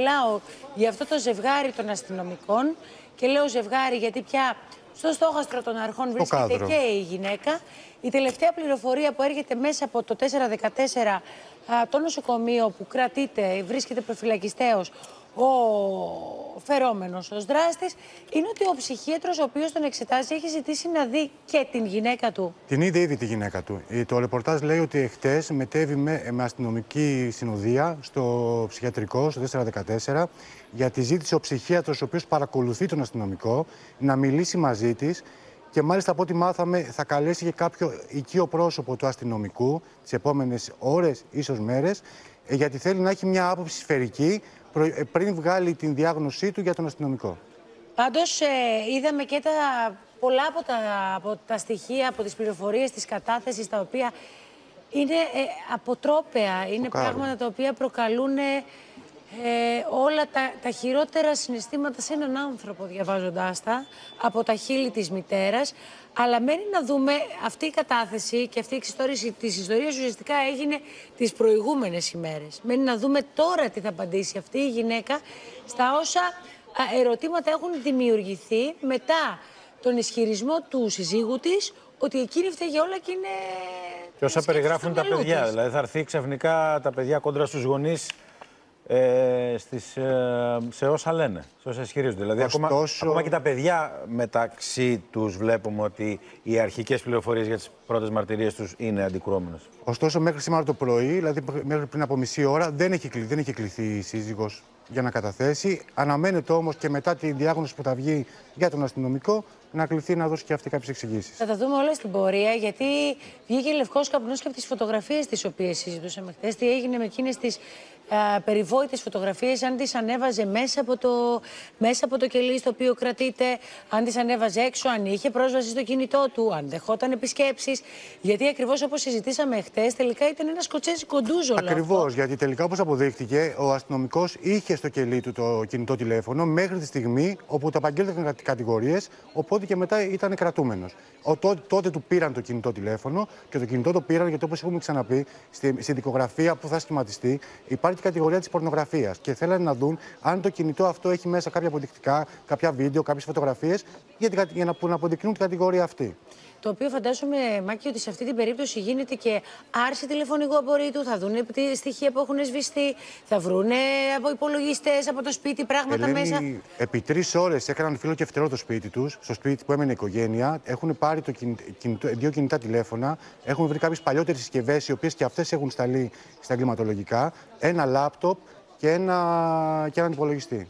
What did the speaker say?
Μιλάω για αυτό το ζευγάρι των αστυνομικών και λέω ζευγάρι γιατί πια στο στόχαστρο των αρχών βρίσκεται κάδρο. και η γυναίκα. Η τελευταία πληροφορία που έρχεται μέσα από το 414 α, το νοσοκομείο που κρατείται, βρίσκεται προφυλακιστέως ο φερόμενος ως δράστης, είναι ότι ο ψυχίατρος ο οποίος τον εξετάζει έχει ζητήσει να δει και την γυναίκα του. Την είδε ήδη τη γυναίκα του. Ε, Το ρεπορτάζ λέει ότι εχθές μετέβη με, με αστυνομική συνοδεία στο ψυχιατρικό, στο 414, γιατί ζήτησε ο ψυχίατρος, ο οποίος παρακολουθεί τον αστυνομικό, να μιλήσει μαζί της και μάλιστα από ό,τι μάθαμε θα καλέσει και κάποιο οικείο πρόσωπο του αστυνομικού τις επόμενες ώρες, ίσως μέρες, ε, γιατί θέλει να έχει μια άποψη σφαιρική προ- ε, πριν βγάλει την διάγνωσή του για τον αστυνομικό. Πάντως ε, είδαμε και τα, πολλά από τα, από τα στοιχεία, από τις πληροφορίες της κατάθεσης, τα οποία είναι ε, αποτρόπαια, είναι Σοκάρουν. πράγματα τα οποία προκαλούν ε, όλα τα, τα χειρότερα συναισθήματα σε έναν άνθρωπο διαβάζοντάς τα, από τα χείλη της μητέρας. Αλλά μένει να δούμε αυτή η κατάθεση και αυτή η εξιστόρηση της ιστορίας ουσιαστικά έγινε τις προηγούμενες ημέρες. Μένει να δούμε τώρα τι θα απαντήσει αυτή η γυναίκα στα όσα α, ερωτήματα έχουν δημιουργηθεί μετά τον ισχυρισμό του συζύγου της ότι εκείνη φταίει για όλα και είναι... Και όσα σκέψη περιγράφουν του τα μυαλού παιδιά. της. Δηλαδή θα έρθει ξαφνικά τα παιδιά κόντρα στους γονείς ε, στις, ε, σε όσα λένε, σε όσα ισχυρίζονται. Δηλαδή ακόμα, Ωστόσο- ακόμα και τα παιδιά μεταξύ τους βλέπουμε ότι οι αρχικές πληροφορίες για τις πρώτες μαρτυρίες τους είναι αντικρούμενες. Ωστόσο, μέχρι σήμερα το πρωί, δηλαδή μέχρι πριν από μισή ώρα, δεν έχει, κλει- δεν έχει κληθεί η σύζυγος για να καταθέσει. Αναμένεται όμως και μετά τη διάγνωση που θα βγει για τον αστυνομικό να κληθεί να δώσει και αυτή κάποιες εξηγήσεις. Θα τα δούμε όλα στην πορεία, γιατί βγήκε λευκός καπνός και από τις φωτογραφίες τις οποίες συζητούσαμε χθες. Τι έγινε με εκείνες τις περιβόητες φωτογραφίες, αν τις ανέβαζε μέσα από, το, μέσα από το κελί στο οποίο κρατείται, αν τις ανέβαζε έξω, αν είχε πρόσβαση στο κινητό του, αν δεχόταν επισκέψεις. Γιατί ακριβώς όπως συζητήσαμε χθες, τελικά ήταν ένας σκοτσέζι κοντούζο. όλο Ακριβώς, αυτό. γιατί τελικά όπως αποδείχτηκε, ο αστυνομικός είχε στο κελί του το κινητό τηλέφωνο μέχρι τη στιγμή όπου τα απαγγέλθηκαν κατηγορίες, οπότε και μετά ήταν κρατούμενος. Τότε του πήραν το κινητό τηλέφωνο και το κινητό το πήραν γιατί όπως έχουμε ξαναπεί, στη, στη δικογραφία που θα σχηματιστεί υπάρχει η κατηγορία της πορνογραφίας. Και θέλανε να δουν αν το κινητό αυτό έχει μέσα κάποια αποδεικτικά, κάποια βίντεο, κάποιες φωτογραφίες για, την κα- για να, που να αποδεικνύουν την κατηγορία αυτή. Το οποίο φαντάζομαι, Μάκη, ότι σε αυτή την περίπτωση γίνεται και άρση τηλεφωνικού απορρίτου. Θα δουν στοιχεία που έχουν σβηστεί, θα βρουν από υπολογιστές, από το σπίτι πράγματα μέσα. Ελένη, επί τρεις ώρες έκαναν φίλο και φτερό το σπίτι τους, στο σπίτι που έμενε η οικογένεια. Έχουν πάρει το κινη- κινητό- δύο κινητά τηλέφωνα. Έχουν βρει κάποιες παλιότερες συσκευές, οι οποίες και αυτές έχουν σταλεί στα εγκληματολογικά. Ένα λάπτοπ και, ένα, και έναν υπολογιστή.